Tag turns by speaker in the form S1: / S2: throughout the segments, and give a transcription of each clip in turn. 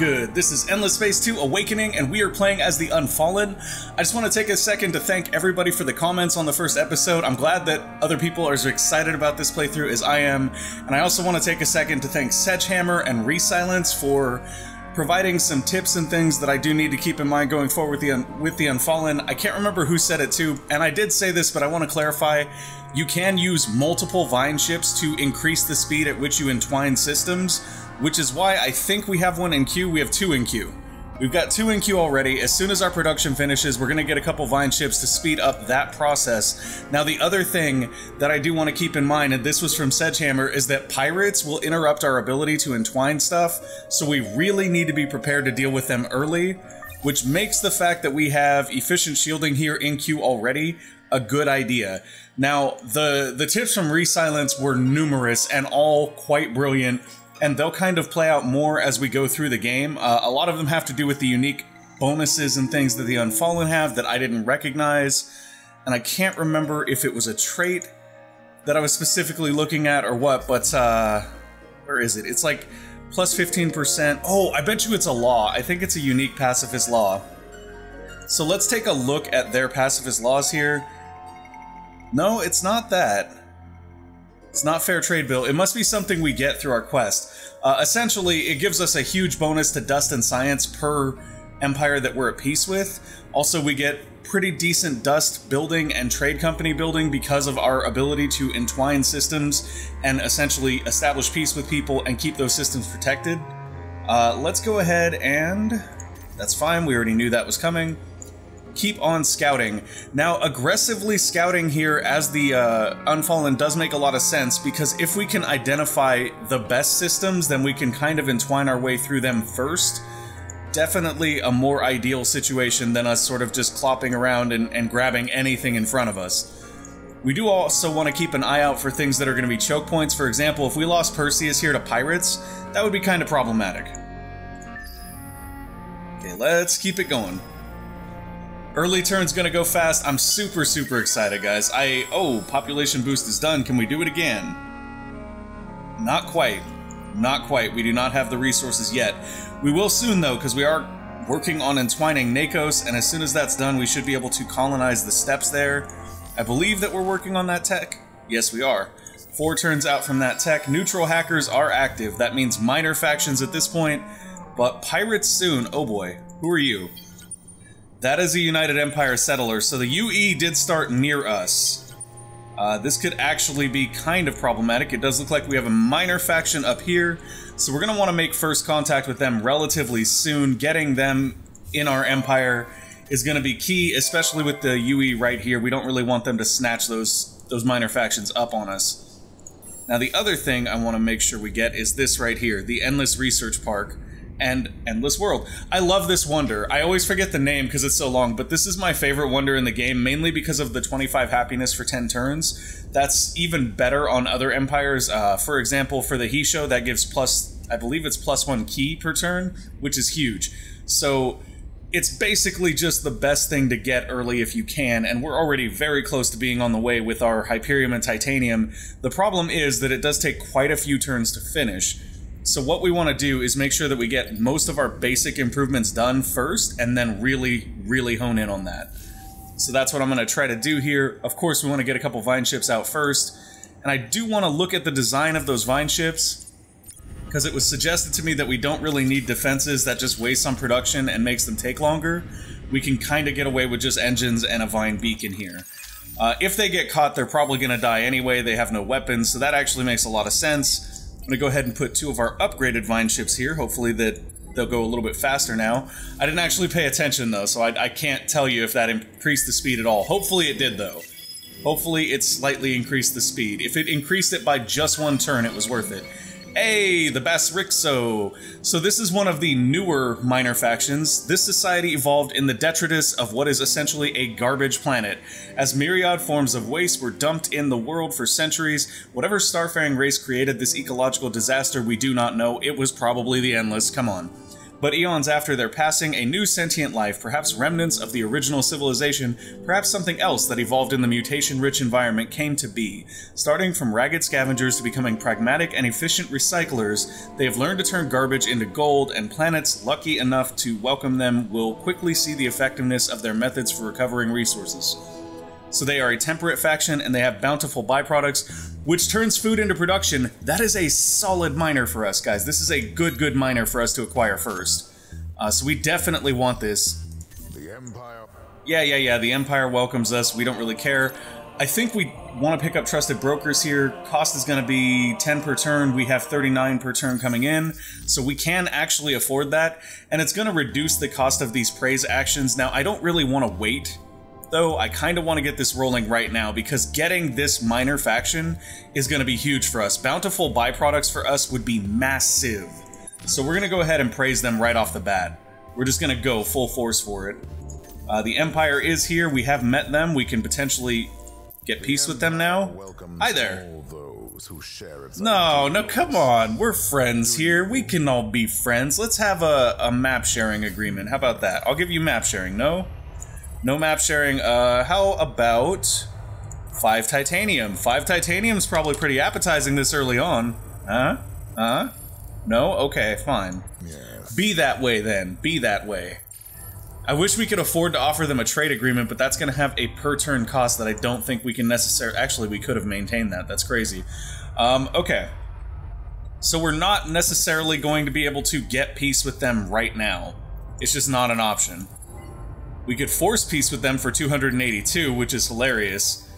S1: good? This is Endless Space 2 Awakening, and we are playing as the Unfallen. I just want to take a second to thank everybody for the comments on the first episode. I'm glad that other people are as excited about this playthrough as I am, and I also want to take a second to thank Sedgehammer and Resilence for providing some tips and things that I do need to keep in mind going forward with the un- with the Unfallen. I can't remember who said it too, and I did say this, but I want to clarify. You can use multiple vine ships to increase the speed at which you entwine systems which is why I think we have one in queue. We have two in queue. We've got two in queue already. As soon as our production finishes, we're going to get a couple vine ships to speed up that process. Now, the other thing that I do want to keep in mind, and this was from Sedgehammer, is that pirates will interrupt our ability to entwine stuff, so we really need to be prepared to deal with them early, which makes the fact that we have efficient shielding here in queue already a good idea. Now, the, the tips from Resilence were numerous and all quite brilliant and they'll kind of play out more as we go through the game. Uh, a lot of them have to do with the unique bonuses and things that the Unfallen have that I didn't recognize, and I can't remember if it was a trait that I was specifically looking at or what, but uh, where is it? It's like plus 15%. Oh, I bet you it's a law. I think it's a unique pacifist law. So let's take a look at their pacifist laws here. No, it's not that. It's not fair trade bill. It must be something we get through our quest. Uh, essentially, it gives us a huge bonus to dust and science per empire that we're at peace with. Also, we get pretty decent dust building and trade company building because of our ability to entwine systems and essentially establish peace with people and keep those systems protected. Uh, let's go ahead and... That's fine, we already knew that was coming keep on scouting. Now, aggressively scouting here as the uh, Unfallen does make a lot of sense because if we can identify the best systems, then we can kind of entwine our way through them first. Definitely a more ideal situation than us sort of just clopping around and, and grabbing anything in front of us. We do also want to keep an eye out for things that are going to be choke points. For example, if we lost Perseus here to pirates, that would be kind of problematic. Okay, let's keep it going. Early turn's gonna go fast. I'm super, super excited, guys. I... Oh, population boost is done. Can we do it again? Not quite. Not quite. We do not have the resources yet. We will soon, though, because we are working on entwining Nakos, and as soon as that's done, we should be able to colonize the steps there. I believe that we're working on that tech. Yes, we are. Four turns out from that tech. Neutral hackers are active. That means minor factions at this point, but pirates soon. Oh boy. Who are you? That is a United Empire settler, so the UE did start near us. Uh, this could actually be kind of problematic. It does look like we have a minor faction up here, so we're going to want to make first contact with them relatively soon. Getting them in our empire is going to be key, especially with the UE right here. We don't really want them to snatch those, those minor factions up on us. Now, the other thing I want to make sure we get is this right here, the Endless Research Park and Endless World. I love this wonder. I always forget the name because it's so long, but this is my favorite wonder in the game, mainly because of the 25 happiness for 10 turns. That's even better on other empires. Uh, for example, for the Hissho, that gives plus, I believe it's plus one key per turn, which is huge. So it's basically just the best thing to get early if you can, and we're already very close to being on the way with our Hyperium and Titanium. The problem is that it does take quite a few turns to finish. So what we want to do is make sure that we get most of our basic improvements done first and then really, really hone in on that. So that's what I'm going to try to do here. Of course, we want to get a couple vine ships out first. And I do want to look at the design of those vine ships because it was suggested to me that we don't really need defenses that just waste on production and makes them take longer. We can kind of get away with just engines and a vine beacon here. Uh, if they get caught, they're probably going to die anyway. They have no weapons, so that actually makes a lot of sense. I'm going to go ahead and put two of our upgraded vine ships here. Hopefully that they'll go a little bit faster now. I didn't actually pay attention though, so I, I can't tell you if that increased the speed at all. Hopefully it did though. Hopefully it slightly increased the speed. If it increased it by just one turn, it was worth it. Hey, the Basrixo! So this is one of the newer minor factions. This society evolved in the detritus of what is essentially a garbage planet. As myriad forms of waste were dumped in the world for centuries, whatever starfaring race created this ecological disaster we do not know, it was probably the Endless, come on. But eons after their passing, a new sentient life, perhaps remnants of the original civilization, perhaps something else that evolved in the mutation rich environment, came to be. Starting from ragged scavengers to becoming pragmatic and efficient recyclers, they have learned to turn garbage into gold, and planets lucky enough to welcome them will quickly see the effectiveness of their methods for recovering resources. So they are a temperate faction and they have bountiful byproducts, which turns food into production. That is a solid minor for us, guys. This is a good, good minor for us to acquire first. Uh, so we definitely want this.
S2: The Empire.
S1: Yeah, yeah, yeah. The Empire welcomes us. We don't really care. I think we want to pick up trusted brokers here. Cost is going to be 10 per turn. We have 39 per turn coming in, so we can actually afford that. And it's going to reduce the cost of these praise actions. Now, I don't really want to wait though, I kind of want to get this rolling right now because getting this minor faction is going to be huge for us. Bountiful byproducts for us would be massive. So we're going to go ahead and praise them right off the bat. We're just going to go full force for it. Uh, the Empire is here. We have met them. We can potentially get peace with them now. Hi there. No, no, come on. We're friends here. We can all be friends. Let's have a, a map sharing agreement. How about that? I'll give you map sharing, no? No map sharing. Uh, how about five titanium? Five titanium's probably pretty appetizing this early on. Huh? Huh? No? Okay, fine.
S2: Yes.
S1: Be that way then. Be that way. I wish we could afford to offer them a trade agreement, but that's going to have a per turn cost that I don't think we can necessarily. Actually, we could have maintained that. That's crazy. Um, okay. So we're not necessarily going to be able to get peace with them right now. It's just not an option. We could force peace with them for 282, which is hilarious.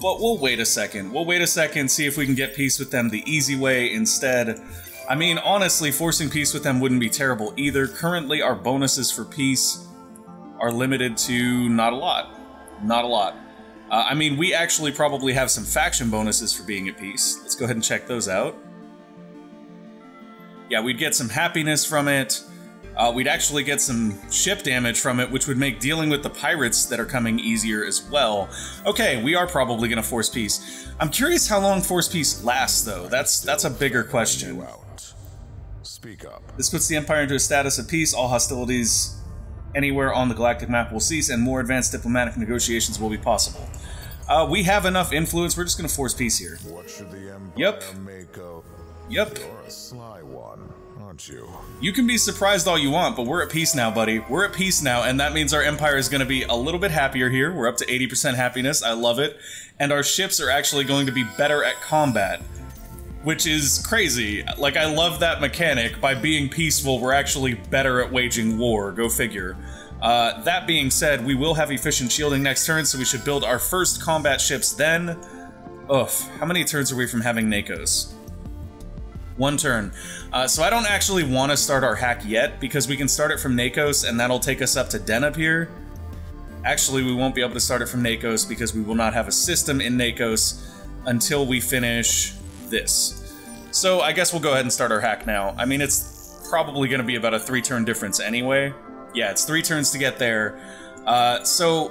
S1: But we'll wait a second. We'll wait a second, see if we can get peace with them the easy way instead. I mean, honestly, forcing peace with them wouldn't be terrible either. Currently, our bonuses for peace are limited to not a lot. Not a lot. Uh, I mean, we actually probably have some faction bonuses for being at peace. Let's go ahead and check those out. Yeah, we'd get some happiness from it uh, we'd actually get some ship damage from it, which would make dealing with the pirates that are coming easier as well. Okay, we are probably going to force peace. I'm curious how long force peace lasts, though. That's that's a bigger question.
S2: Speak up.
S1: This puts the Empire into a status of peace. All hostilities anywhere on the galactic map will cease, and more advanced diplomatic negotiations will be possible. Uh, we have enough influence. We're just going to force peace here.
S2: What should the Empire
S1: Yep.
S2: make of?
S1: Yep.
S2: You're a sly you?
S1: You can be surprised all you want, but we're at peace now, buddy. We're at peace now, and that means our empire is going to be a little bit happier here. We're up to 80% happiness. I love it. And our ships are actually going to be better at combat, which is crazy. Like, I love that mechanic. By being peaceful, we're actually better at waging war. Go figure. Uh, that being said, we will have efficient shielding next turn, so we should build our first combat ships then. Ugh, how many turns are we from having Nakos? One turn. Uh, so I don't actually want to start our hack yet, because we can start it from Nakos, and that'll take us up to Deneb here. Actually, we won't be able to start it from Nakos, because we will not have a system in Nakos until we finish this. So I guess we'll go ahead and start our hack now. I mean, it's probably going to be about a three-turn difference anyway. Yeah, it's three turns to get there. Uh, so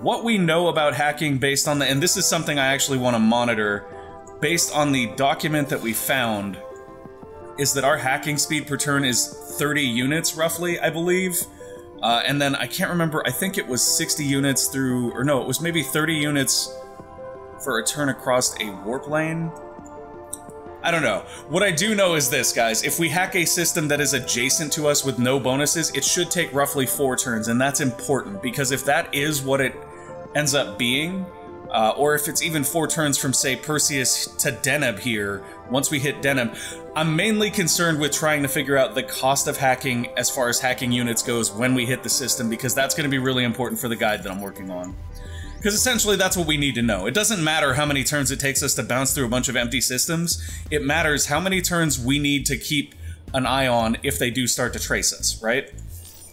S1: what we know about hacking based on the, and this is something I actually want to monitor, based on the document that we found, is that our hacking speed per turn is 30 units roughly, I believe. Uh, and then I can't remember, I think it was 60 units through, or no, it was maybe 30 units for a turn across a warp lane. I don't know. What I do know is this, guys. If we hack a system that is adjacent to us with no bonuses, it should take roughly four turns, and that's important, because if that is what it ends up being, uh, or if it's even four turns from, say, Perseus to Deneb here, once we hit Deneb, I'm mainly concerned with trying to figure out the cost of hacking as far as hacking units goes when we hit the system, because that's going to be really important for the guide that I'm working on. Because essentially that's what we need to know. It doesn't matter how many turns it takes us to bounce through a bunch of empty systems. It matters how many turns we need to keep an eye on if they do start to trace us, right?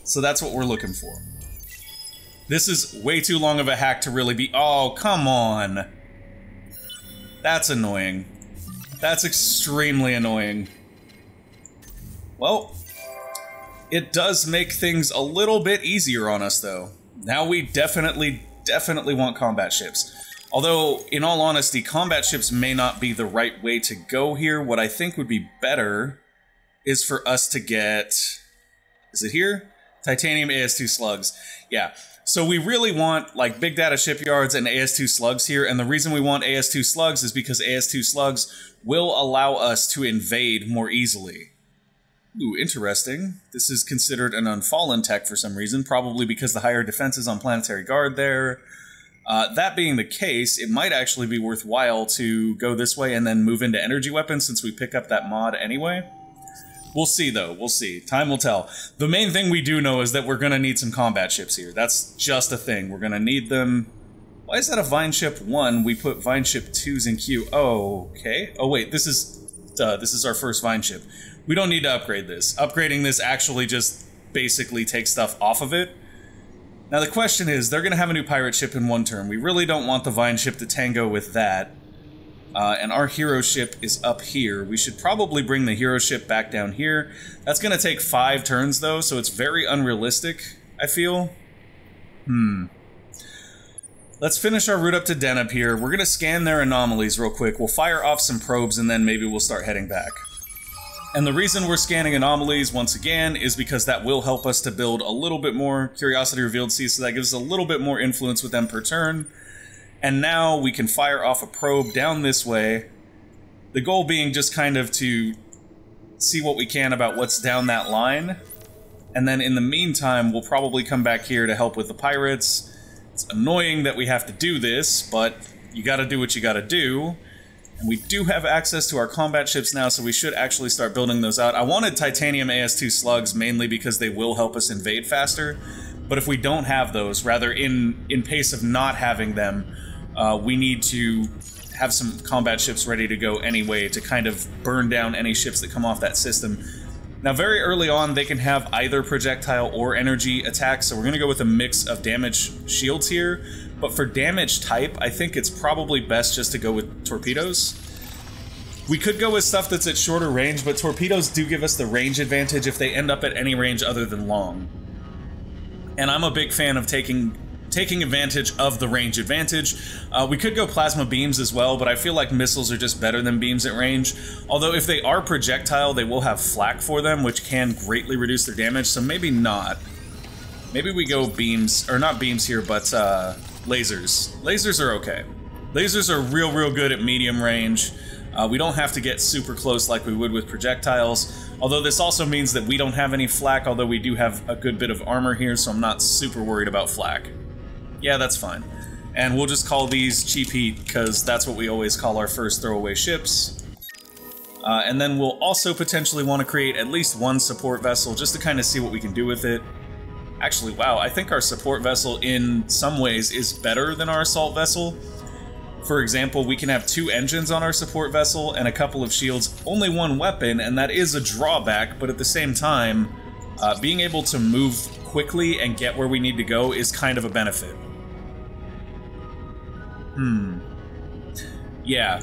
S1: So that's what we're looking for. This is way too long of a hack to really be- Oh, come on! That's annoying. That's extremely annoying. Well, it does make things a little bit easier on us, though. Now we definitely definitely want combat ships. Although, in all honesty, combat ships may not be the right way to go here. What I think would be better is for us to get Is it here? Titanium AS2 slugs. Yeah. So we really want like big data shipyards and AS2 slugs here, and the reason we want AS2 slugs is because AS2 slugs will allow us to invade more easily. Ooh, interesting. This is considered an unfallen tech for some reason, probably because the higher defenses on Planetary Guard there. Uh, that being the case, it might actually be worthwhile to go this way and then move into energy weapons since we pick up that mod anyway. We'll see, though. We'll see. Time will tell. The main thing we do know is that we're going to need some combat ships here. That's just a thing. We're going to need them. Why is that a Vine Ship 1? We put Vine Ship 2s in queue. Oh, okay. Oh, wait. This is... Uh, this is our first Vine Ship. We don't need to upgrade this. Upgrading this actually just basically takes stuff off of it. Now the question is, they're going to have a new pirate ship in one turn. We really don't want the Vine ship to tango with that. Uh, and our hero ship is up here. We should probably bring the hero ship back down here. That's going to take five turns, though, so it's very unrealistic, I feel. Hmm. Let's finish our route up to Deneb here. We're going to scan their anomalies real quick. We'll fire off some probes, and then maybe we'll start heading back. And the reason we're scanning anomalies once again is because that will help us to build a little bit more Curiosity Revealed Sea, so that gives us a little bit more influence with them per turn. And now we can fire off a probe down this way. The goal being just kind of to see what we can about what's down that line. And then in the meantime, we'll probably come back here to help with the pirates. It's annoying that we have to do this, but you gotta do what you gotta do. And we do have access to our combat ships now, so we should actually start building those out. I wanted titanium AS2 slugs mainly because they will help us invade faster. But if we don't have those, rather in, in pace of not having them, uh, we need to have some combat ships ready to go anyway to kind of burn down any ships that come off that system. Now, very early on, they can have either projectile or energy attacks, so we're going to go with a mix of damage shields here. But for damage type, I think it's probably best just to go with torpedoes. We could go with stuff that's at shorter range, but torpedoes do give us the range advantage if they end up at any range other than long. And I'm a big fan of taking taking advantage of the range advantage. Uh, we could go plasma beams as well, but I feel like missiles are just better than beams at range. Although if they are projectile, they will have flak for them, which can greatly reduce their damage, so maybe not. Maybe we go beams, or not beams here, but uh, lasers. Lasers are okay. Lasers are real, real good at medium range. Uh, we don't have to get super close like we would with projectiles, although this also means that we don't have any flak, although we do have a good bit of armor here, so I'm not super worried about flak. Yeah, that's fine. And we'll just call these cheap heat, because that's what we always call our first throwaway ships. Uh, and then we'll also potentially want to create at least one support vessel, just to kind of see what we can do with it. Actually, wow, I think our support vessel in some ways is better than our assault vessel. For example, we can have two engines on our support vessel and a couple of shields, only one weapon, and that is a drawback, but at the same time, uh, being able to move quickly and get where we need to go is kind of a benefit. Hmm. Yeah.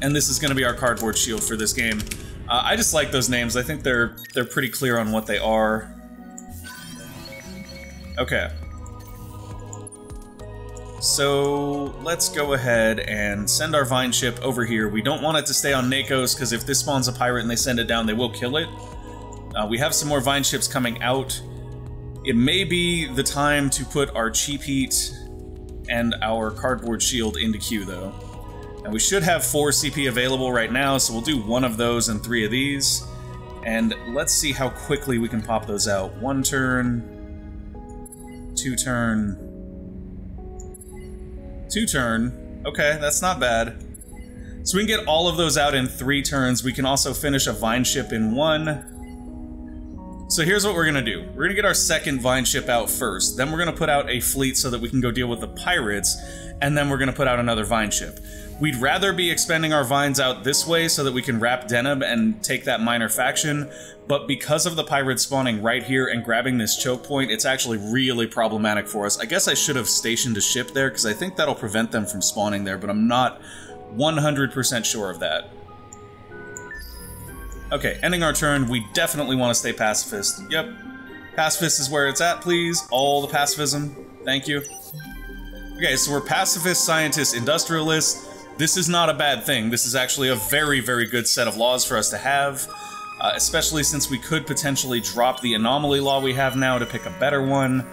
S1: And this is going to be our cardboard shield for this game. Uh, I just like those names. I think they're they're pretty clear on what they are. Okay. So let's go ahead and send our vine ship over here. We don't want it to stay on Nakos because if this spawns a pirate and they send it down, they will kill it. Uh, we have some more vine ships coming out. It may be the time to put our cheap heat and our cardboard shield into queue though. And we should have four CP available right now, so we'll do one of those and three of these. And let's see how quickly we can pop those out. One turn, two turn, two turn. Okay, that's not bad. So we can get all of those out in three turns. We can also finish a vine ship in one. So here's what we're gonna do. We're gonna get our second vine ship out first. Then we're gonna put out a fleet so that we can go deal with the pirates. And then we're gonna put out another vine ship. We'd rather be expending our vines out this way so that we can wrap Deneb and take that minor faction, but because of the pirates spawning right here and grabbing this choke point, it's actually really problematic for us. I guess I should have stationed a ship there, because I think that'll prevent them from spawning there, but I'm not 100% sure of that. Okay, ending our turn, we definitely want to stay pacifist. Yep, pacifist is where it's at, please. All the pacifism. Thank you. Okay, so we're pacifist, scientists, industrialists. This is not a bad thing. This is actually a very, very good set of laws for us to have. uh, especially since we could potentially drop the anomaly law we have now to pick a better one.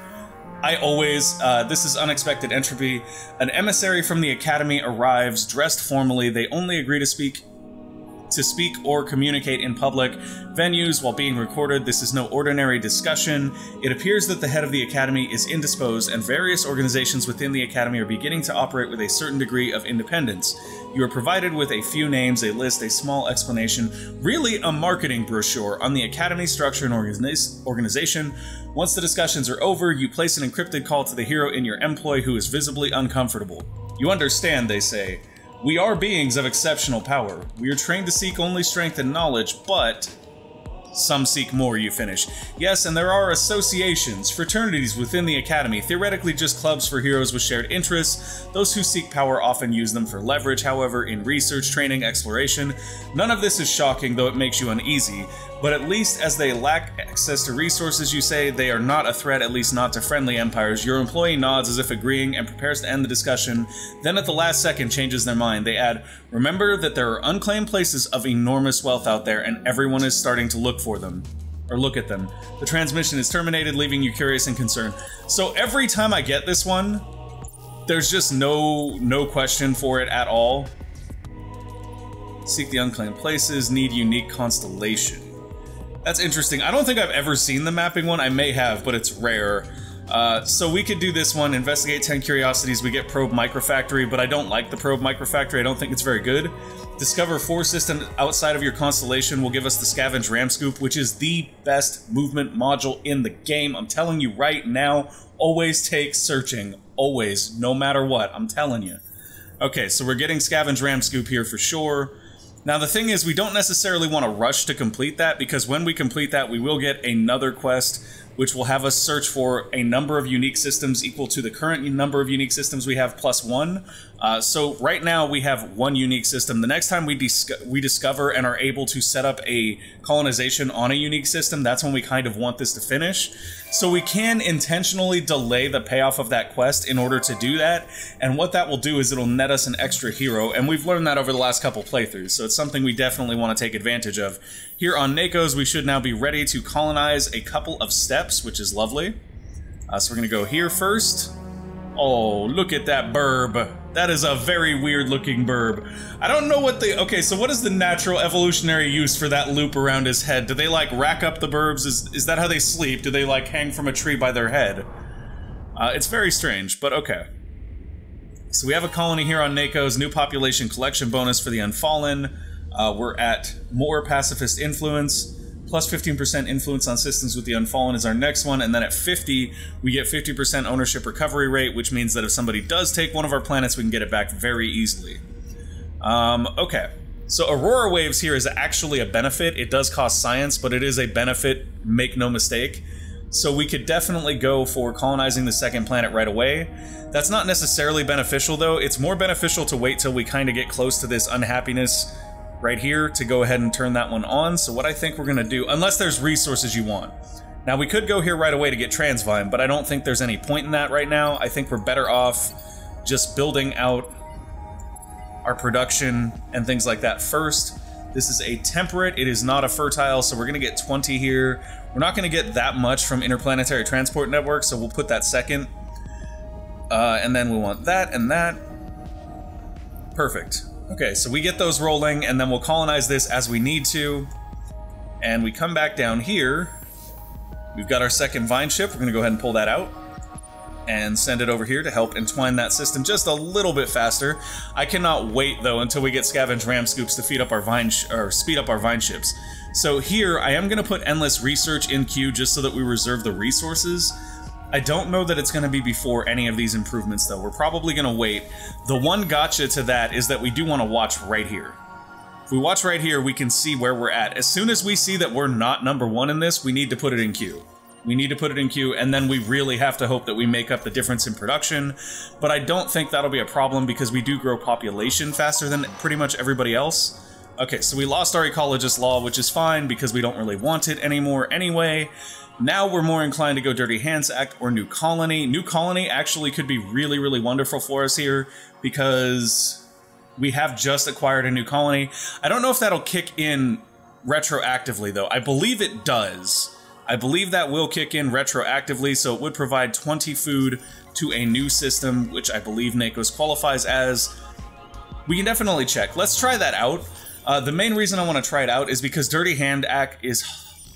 S1: I always, uh, this is unexpected entropy. An emissary from the Academy arrives dressed formally. They only agree to speak to speak or communicate in public venues while being recorded. This is no ordinary discussion. It appears that the head of the Academy is indisposed, and various organizations within the Academy are beginning to operate with a certain degree of independence. You are provided with a few names, a list, a small explanation, really a marketing brochure on the Academy structure and organiz- organization. Once the discussions are over, you place an encrypted call to the hero in your employ who is visibly uncomfortable. You understand, they say. We are beings of exceptional power. We are trained to seek only strength and knowledge, but some seek more, you finish. Yes, and there are associations, fraternities within the Academy, theoretically just clubs for heroes with shared interests. Those who seek power often use them for leverage, however, in research, training, exploration. None of this is shocking, though it makes you uneasy but at least as they lack access to resources, you say they are not a threat, at least not to friendly empires. Your employee nods as if agreeing and prepares to end the discussion, then at the last second changes their mind. They add, Remember that there are unclaimed places of enormous wealth out there, and everyone is starting to look for them. Or look at them. The transmission is terminated, leaving you curious and concerned. So every time I get this one, there's just no no question for it at all. Seek the unclaimed places, need unique constellation. That's interesting. I don't think I've ever seen the mapping one. I may have, but it's rare. Uh, so we could do this one, investigate 10 curiosities, we get probe microfactory, but I don't like the probe microfactory, I don't think it's very good. Discover four systems outside of your constellation will give us the scavenge ram scoop, which is the best movement module in the game. I'm telling you right now, always take searching, always, no matter what, I'm telling you. Okay, so we're getting scavenge ram scoop here for sure. Now, the thing is, we don't necessarily want to rush to complete that because when we complete that, we will get another quest which will have us search for a number of unique systems equal to the current number of unique systems we have plus one. Uh, so right now we have one unique system. The next time we, dis we discover and are able to set up a colonization on a unique system, that's when we kind of want this to finish. So we can intentionally delay the payoff of that quest in order to do that. And what that will do is it'll net us an extra hero. And we've learned that over the last couple playthroughs. So it's something we definitely want to take advantage of. Here on Nakos, we should now be ready to colonize a couple of steps, which is lovely. Uh, so we're going to go here first. Oh, look at that burb. That is a very weird looking burb. I don't know what they... Okay, so what is the natural evolutionary use for that loop around his head? Do they, like, rack up the burbs? Is, is that how they sleep? Do they, like, hang from a tree by their head? Uh, it's very strange, but okay. So we have a colony here on Nakos, new population collection bonus for the Unfallen. Uh, we're at more pacifist influence plus 15% influence on systems with the Unfallen is our next one, and then at 50, we get 50% ownership recovery rate, which means that if somebody does take one of our planets, we can get it back very easily. Um, okay. So Aurora Waves here is actually a benefit. It does cost science, but it is a benefit, make no mistake. So we could definitely go for colonizing the second planet right away. That's not necessarily beneficial though. It's more beneficial to wait till we kind of get close to this unhappiness right here to go ahead and turn that one on. So what I think we're to do, unless there's resources you want. Now we could go here right away to get Transvine, but I don't think there's any point in that right now. I think we're better off just building out our production and things like that first. This is a temperate, it is not a fertile, so we're to get 20 here. We're not to get that much from Interplanetary Transport Network, so we'll put that second. Uh, and then we want that and that. Perfect. Okay, so we get those rolling, and then we'll colonize this as we need to. And we come back down here. We've got our second vine ship. We're going to go ahead and pull that out and send it over here to help entwine that system just a little bit faster. I cannot wait though until we get scavenge ram scoops to feed up our vine or speed up our vine ships. So here I am going to put endless research in queue just so that we reserve the resources. I don't know that it's going to be before any of these improvements, though. We're probably going to wait. The one gotcha to that is that we do want to watch right here. If we watch right here, we can see where we're at. As soon as we see that we're not number one in this, we need to put it in queue. We need to put it in queue, and then we really have to hope that we make up the difference in production. But I don't think that'll be a problem because we do grow population faster than pretty much everybody else. Okay, so we lost our ecologist law, which is fine because we don't really want it anymore anyway. Now we're more inclined to go Dirty Hands Act or New Colony. New Colony actually could be really, really wonderful for us here because we have just acquired a new colony. I don't know if that'll kick in retroactively, though. I believe it does. I believe that will kick in retroactively, so it would provide 20 food to a new system, which I believe Nakos qualifies as. We can definitely check. Let's try that out. Uh, the main reason I want to try it out is because Dirty Hand Act is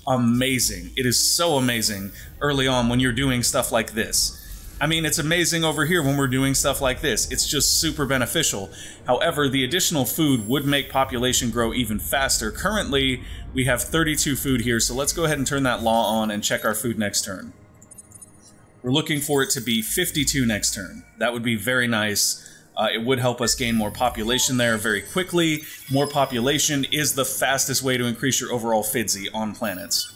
S1: amazing. It is so amazing early on when you're doing stuff like this. I mean, it's amazing over here when we're doing stuff like this. It's just super beneficial. However, the additional food would make population grow even faster. Currently, we have 32 food here, so let's go ahead and turn that law on and check our food next turn. We're looking for it to be 52 next turn. That would be very nice. Uh, it would help us gain more population there very quickly. More population is the fastest way to increase your overall FIDSI on planets.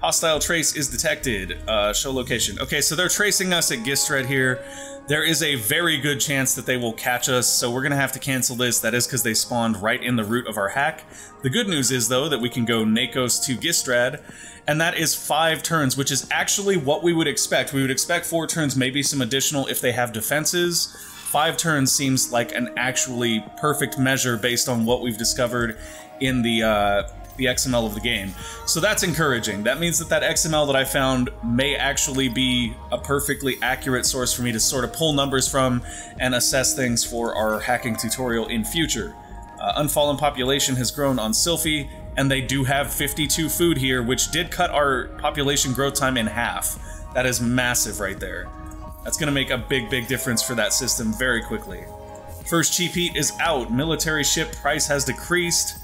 S1: Hostile trace is detected. Uh, show location. Okay, so they're tracing us at Gistred here. There is a very good chance that they will catch us, so we're going to have to cancel this. That is because they spawned right in the root of our hack. The good news is, though, that we can go Nakos to Gistrad, and that is five turns, which is actually what we would expect. We would expect four turns, maybe some additional if they have defenses. Five turns seems like an actually perfect measure based on what we've discovered in the uh, the XML of the game. So that's encouraging. That means that that XML that I found may actually be a perfectly accurate source for me to sort of pull numbers from and assess things for our hacking tutorial in future. Uh, Unfallen population has grown on Sylphie, and they do have 52 food here, which did cut our population growth time in half. That is massive right there. That's going to make a big, big difference for that system very quickly. First cheap heat is out. Military ship price has decreased.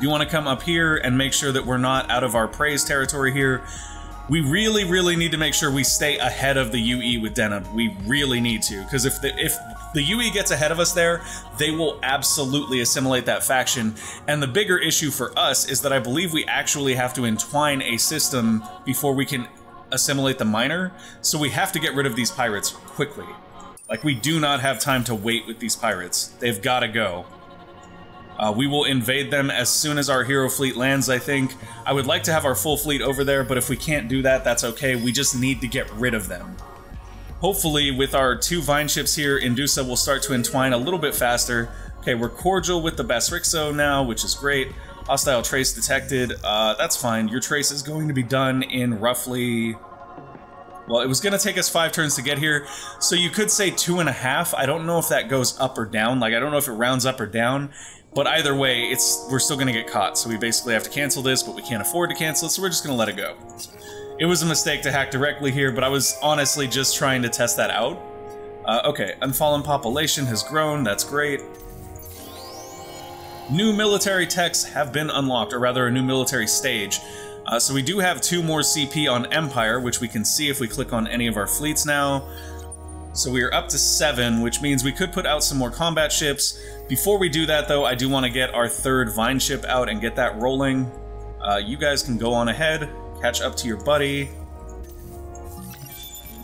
S1: You want to come up here and make sure that we're not out of our praise territory here. We really, really need to make sure we stay ahead of the UE with Deneb. We really need to, because if the if the UE gets ahead of us there, they will absolutely assimilate that faction. And the bigger issue for us is that I believe we actually have to entwine a system before we can assimilate the minor. So we have to get rid of these pirates quickly. Like, we do not have time to wait with these pirates. They've got to go. Uh, we will invade them as soon as our hero fleet lands, I think. I would like to have our full fleet over there, but if we can't do that, that's okay. We just need to get rid of them. Hopefully, with our two vine ships here, Indusa will start to entwine a little bit faster. Okay, we're cordial with the Basrixo now, which is great. Hostile trace detected. Uh, that's fine. Your trace is going to be done in roughly... Well, it was going to take us five turns to get here, so you could say two and a half. I don't know if that goes up or down. Like, I don't know if it rounds up or down. But either way, it's we're still going to get caught, so we basically have to cancel this, but we can't afford to cancel it, so we're just going to let it go. It was a mistake to hack directly here, but I was honestly just trying to test that out. Uh, okay, Unfallen population has grown, that's great. New military techs have been unlocked, or rather a new military stage. Uh, so we do have two more CP on Empire, which we can see if we click on any of our fleets now. So we are up to seven, which means we could put out some more combat ships. Before we do that, though, I do want to get our third Vine ship out and get that rolling. Uh, you guys can go on ahead, catch up to your buddy.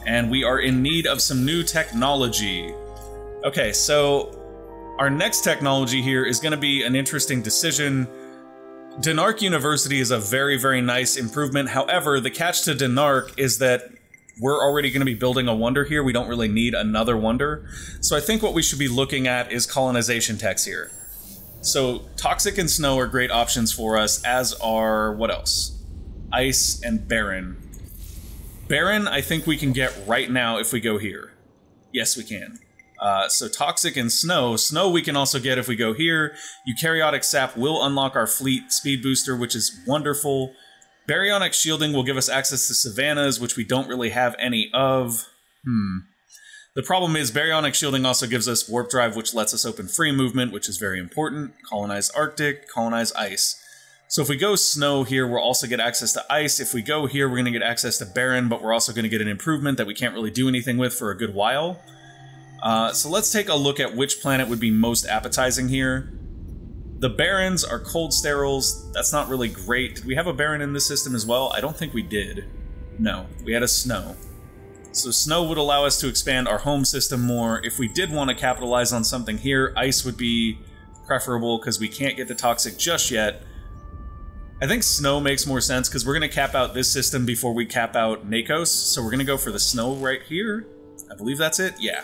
S1: And we are in need of some new technology. Okay, so our next technology here is going to be an interesting decision. Dinark University is a very, very nice improvement. However, the catch to Dinark is that we're already going to be building a wonder here. We don't really need another wonder. So I think what we should be looking at is colonization techs here. So Toxic and Snow are great options for us, as are, what else? Ice and Barren. Barren, I think we can get right now if we go here. Yes, we can. Uh, so Toxic and Snow. Snow we can also get if we go here. Eukaryotic Sap will unlock our fleet speed booster, which is wonderful. Baryonic shielding will give us access to savannas, which we don't really have any of. Hmm. The problem is baryonic shielding also gives us warp drive, which lets us open free movement, which is very important. Colonize Arctic, colonize ice. So if we go snow here, we'll also get access to ice. If we go here, we're going to get access to barren, but we're also going to get an improvement that we can't really do anything with for a good while. Uh, so let's take a look at which planet would be most appetizing here. The Barrens are cold steriles. That's not really great. Did we have a Barren in this system as well? I don't think we did. No, we had a Snow. So Snow would allow us to expand our home system more. If we did want to capitalize on something here, Ice would be preferable because we can't get the Toxic just yet. I think Snow makes more sense because we're going to cap out this system before we cap out Nakos. So we're going to go for the Snow right here. I believe that's it. Yeah.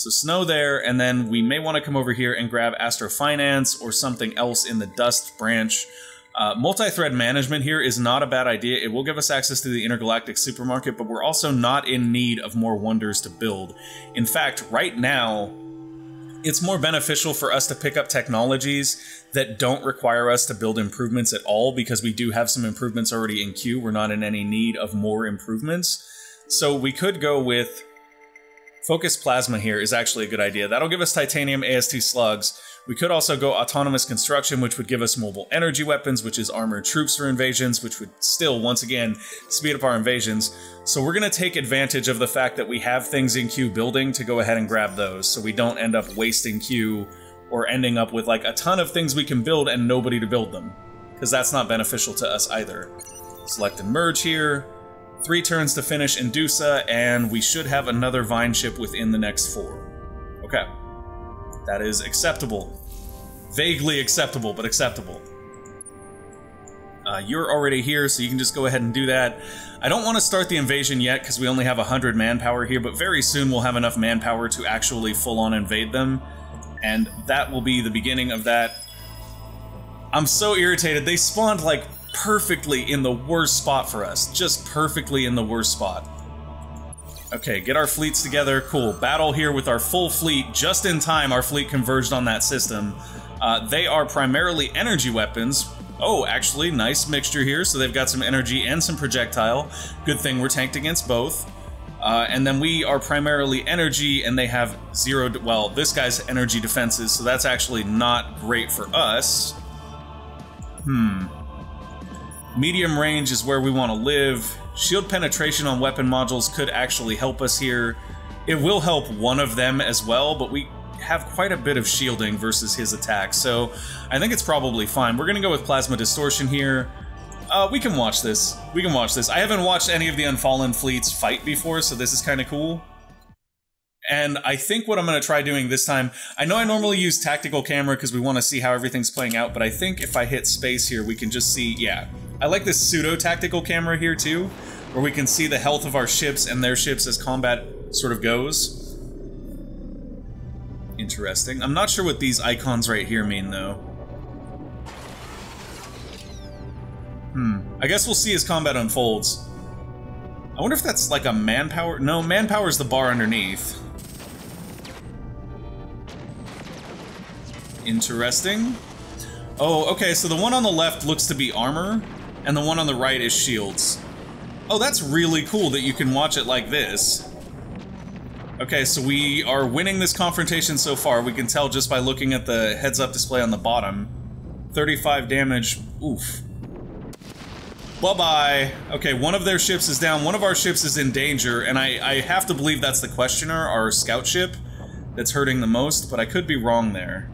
S1: So snow there, and then we may want to come over here and grab Astro Finance or something else in the Dust branch. Uh, multi-thread management here is not a bad idea. It will give us access to the intergalactic supermarket, but we're also not in need of more wonders to build. In fact, right now, it's more beneficial for us to pick up technologies that don't require us to build improvements at all because we do have some improvements already in queue. We're not in any need of more improvements. So we could go with Focus Plasma here is actually a good idea. That'll give us Titanium AST slugs. We could also go Autonomous Construction, which would give us mobile energy weapons, which is armored troops for invasions, which would still, once again, speed up our invasions. So we're going to take advantage of the fact that we have things in queue building to go ahead and grab those, so we don't end up wasting queue or ending up with like a ton of things we can build and nobody to build them. Because that's not beneficial to us either. Select and merge here. Three turns to finish Indusa, and we should have another Vine ship within the next four. Okay. That is acceptable. Vaguely acceptable, but acceptable. Uh, you're already here, so you can just go ahead and do that. I don't want to start the invasion yet, because we only have 100 manpower here, but very soon we'll have enough manpower to actually full-on invade them, and that will be the beginning of that. I'm so irritated. They spawned, like, perfectly in the worst spot for us. Just perfectly in the worst spot. Okay, get our fleets together. Cool. Battle here with our full fleet. Just in time, our fleet converged on that system. Uh, they are primarily energy weapons. Oh, actually, nice mixture here. So they've got some energy and some projectile. Good thing we're tanked against both. Uh, and then we are primarily energy, and they have zero. Well, this guy's energy defenses, so that's actually not great for us. Hmm. Medium range is where we want to live. Shield penetration on weapon modules could actually help us here. It will help one of them as well, but we have quite a bit of shielding versus his attack, so I think it's probably fine. We're gonna go with Plasma Distortion here. Uh, we can watch this. We can watch this. I haven't watched any of the Unfallen fleets fight before, so this is kind of cool. And I think what I'm going to try doing this time, I know I normally use tactical camera because we want to see how everything's playing out, but I think if I hit space here, we can just see, yeah, I like this pseudo-tactical camera here too, where we can see the health of our ships and their ships as combat sort of goes. Interesting. I'm not sure what these icons right here mean, though. Hmm. I guess we'll see as combat unfolds. I wonder if that's like a manpower... No, manpower is the bar underneath. Interesting. Oh, okay, so the one on the left looks to be armor, and the one on the right is shields. Oh, that's really cool that you can watch it like this. Okay, so we are winning this confrontation so far. We can tell just by looking at the heads-up display on the bottom. 35 damage. Oof. Bye-bye. Okay, one of their ships is down. One of our ships is in danger, and I, I have to believe that's the Questioner, our scout ship, that's hurting the most, but I could be wrong there.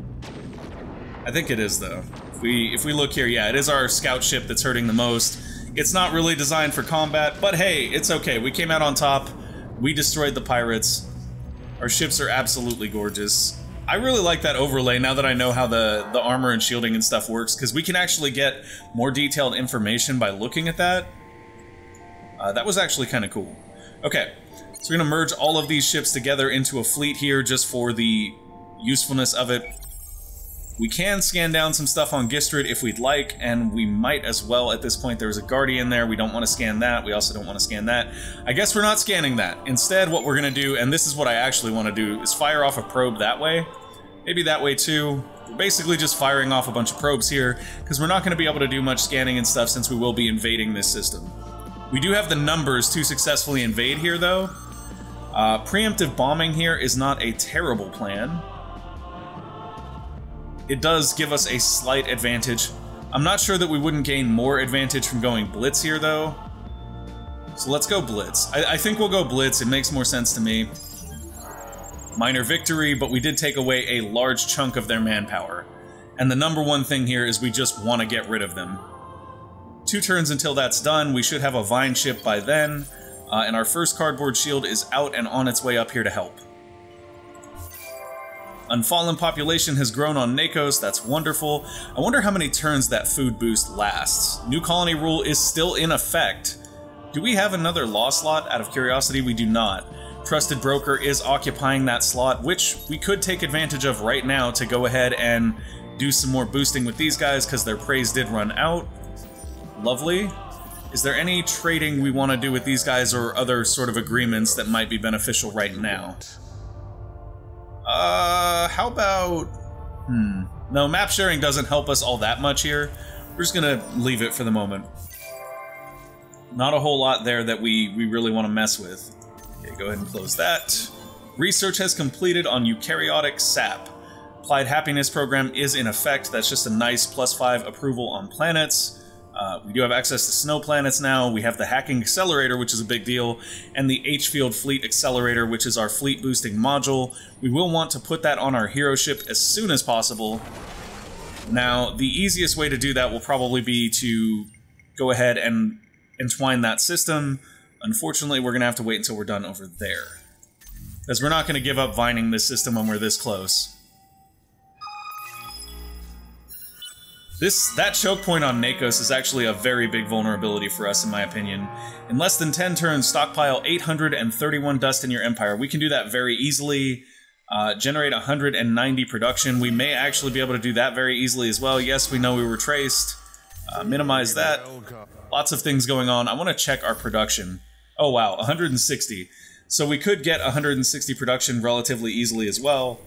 S1: I think it is, though. If we, if we look here, yeah, it is our scout ship that's hurting the most. It's not really designed for combat, but hey, it's okay. We came out on top. We destroyed the pirates. Our ships are absolutely gorgeous. I really like that overlay now that I know how the, the armor and shielding and stuff works, because we can actually get more detailed information by looking at that. Uh, that was actually kind of cool. Okay, so we're going to merge all of these ships together into a fleet here just for the usefulness of it. We can scan down some stuff on Gistrid if we'd like, and we might as well at this point. There's a Guardian there. We don't want to scan that. We also don't want to scan that. I guess we're not scanning that. Instead, what we're going to do, and this is what I actually want to do, is fire off a probe that way. Maybe that way too. We're basically just firing off a bunch of probes here, because we're not going to be able to do much scanning and stuff since we will be invading this system. We do have the numbers to successfully invade here, though. Uh, preemptive bombing here is not a terrible plan. It does give us a slight advantage. I'm not sure that we wouldn't gain more advantage from going Blitz here, though. So let's go Blitz. I, I think we'll go Blitz. It makes more sense to me. Minor victory, but we did take away a large chunk of their manpower. And the number one thing here is we just want to get rid of them. Two turns until that's done. We should have a Vine ship by then. Uh, and our first cardboard shield is out and on its way up here to help. Unfallen population has grown on Nakos, that's wonderful. I wonder how many turns that food boost lasts. New colony rule is still in effect. Do we have another law slot? Out of curiosity, we do not. Trusted Broker is occupying that slot, which we could take advantage of right now to go ahead and do some more boosting with these guys because their praise did run out. Lovely. Is there any trading we want to do with these guys or other sort of agreements that might be beneficial right now? Uh, how about... Hmm. No, map sharing doesn't help us all that much here. We're just gonna leave it for the moment. Not a whole lot there that we, we really want to mess with. Okay, go ahead and close that. Research has completed on eukaryotic sap. Applied happiness program is in effect. That's just a nice plus five approval on planets. Uh, we do have access to snow planets now. We have the hacking accelerator, which is a big deal, and the H-Field fleet accelerator, which is our fleet boosting module. We will want to put that on our hero ship as soon as possible. Now, the easiest way to do that will probably be to go ahead and entwine that system. Unfortunately, we're going to have to wait until we're done over there. Because we're not going to give up vining this system when we're this close. This That choke point on Nakos is actually a very big vulnerability for us, in my opinion. In less than 10 turns, stockpile 831 dust in your Empire. We can do that very easily. Uh, generate 190 production. We may actually be able to do that very easily as well. Yes, we know we were traced. Uh, minimize that. Lots of things going on. I want to check our production. Oh wow, 160. So we could get 160 production relatively easily as well.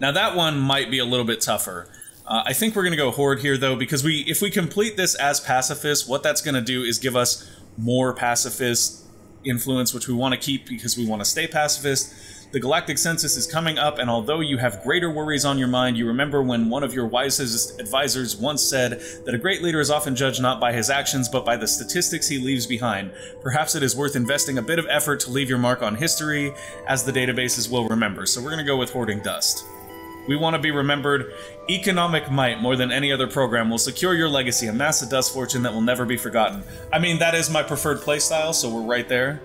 S1: Now that one might be a little bit tougher. Uh, I think we're going to go Hoard here, though, because we if we complete this as pacifist, what that's going to do is give us more pacifist influence, which we want to keep because we want to stay pacifist. The galactic census is coming up, and although you have greater worries on your mind, you remember when one of your wisest advisors once said that a great leader is often judged not by his actions, but by the statistics he leaves behind. Perhaps it is worth investing a bit of effort to leave your mark on history, as the databases will remember. So we're going to go with Hoarding Dust. We want to be remembered. Economic might, more than any other program, will secure your legacy, amass a dust fortune that will never be forgotten. I mean, that is my preferred playstyle, so we're right there.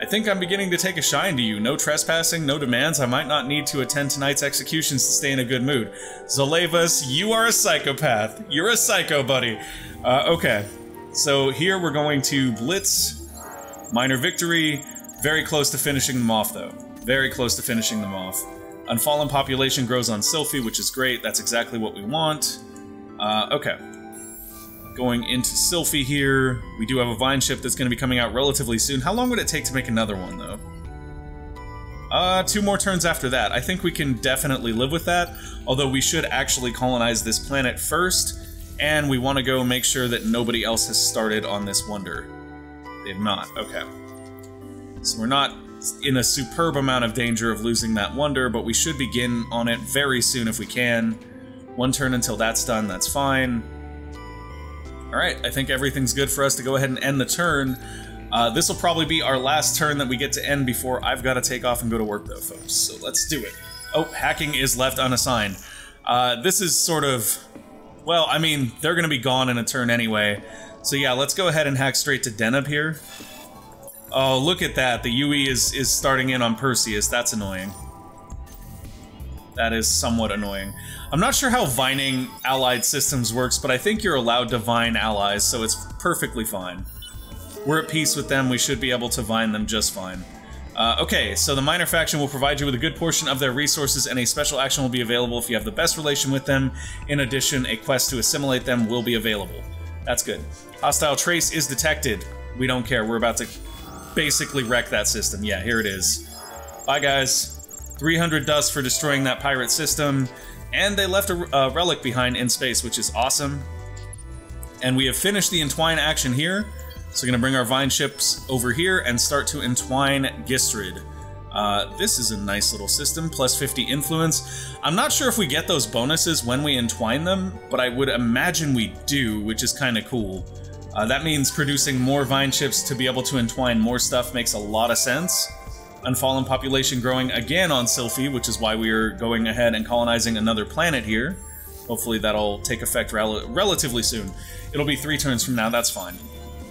S1: I think I'm beginning to take a shine to you. No trespassing, no demands. I might not need to attend tonight's executions to stay in a good mood. Zolevas, you are a psychopath. You're a psycho, buddy. Uh, okay. So here we're going to Blitz. Minor victory. Very close to finishing them off, though. Very close to finishing them off. Unfallen population grows on Sylphie, which is great. That's exactly what we want. Uh, okay. Going into Sylphie here. We do have a Vine ship that's going to be coming out relatively soon. How long would it take to make another one, though? Uh, two more turns after that. I think we can definitely live with that, although we should actually colonize this planet first, and we want to go make sure that nobody else has started on this wonder. They've not. Okay. So we're not in a superb amount of danger of losing that wonder, but we should begin on it very soon if we can. One turn until that's done, that's fine. Alright, I think everything's good for us to go ahead and end the turn. Uh, this will probably be our last turn that we get to end before I've got to take off and go to work though, folks. So let's do it. Oh, hacking is left unassigned. Uh, this is sort of... Well, I mean, they're going to be gone in a turn anyway. So yeah, let's go ahead and hack straight to Deneb here. Oh, look at that. The UE is, is starting in on Perseus. That's annoying. That is somewhat annoying. I'm not sure how vining allied systems works, but I think you're allowed to vine allies, so it's perfectly fine. We're at peace with them, we should be able to vine them just fine. Uh, okay, so the minor faction will provide you with a good portion of their resources, and a special action will be available if you have the best relation with them. In addition, a quest to assimilate them will be available. That's good. Hostile trace is detected. We don't care, we're about to basically wreck that system. Yeah, here it is. Bye, guys. 300 dust for destroying that pirate system, and they left a, a relic behind in space, which is awesome. And we have finished the entwine action here, so we're going to bring our vine ships over here and start to entwine Gistrid. Uh, this is a nice little system, plus 50 influence. I'm not sure if we get those bonuses when we entwine them, but I would imagine we do, which is kind of cool. Uh, that means producing more vine ships to be able to entwine more stuff makes a lot of sense. Unfallen population growing again on Sylphie, which is why we are going ahead and colonizing another planet here. Hopefully that'll take effect rel relatively soon. It'll be three turns from now, that's fine.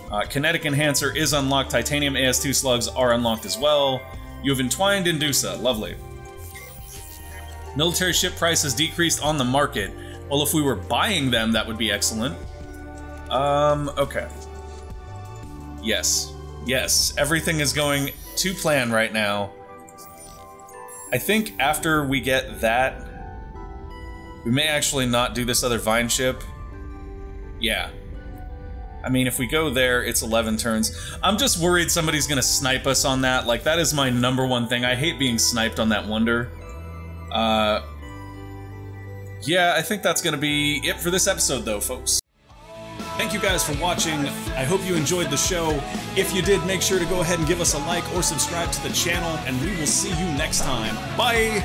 S1: Uh, Kinetic Enhancer is unlocked, Titanium AS2 slugs are unlocked as well. You have entwined Indusa, lovely. Military ship price has decreased on the market. Well, if we were buying them, that would be excellent. Um, okay. Yes. Yes, everything is going to plan right now. I think after we get that, we may actually not do this other vine ship. Yeah. I mean, if we go there, it's 11 turns. I'm just worried somebody's gonna snipe us on that. Like, that is my number one thing. I hate being sniped on that Wonder. Uh, yeah, I think that's gonna be it for this episode, though, folks. Thank you guys for watching. I hope you enjoyed the show. If you did, make sure to go ahead and give us a like or subscribe to the channel, and we will see you next time. Bye!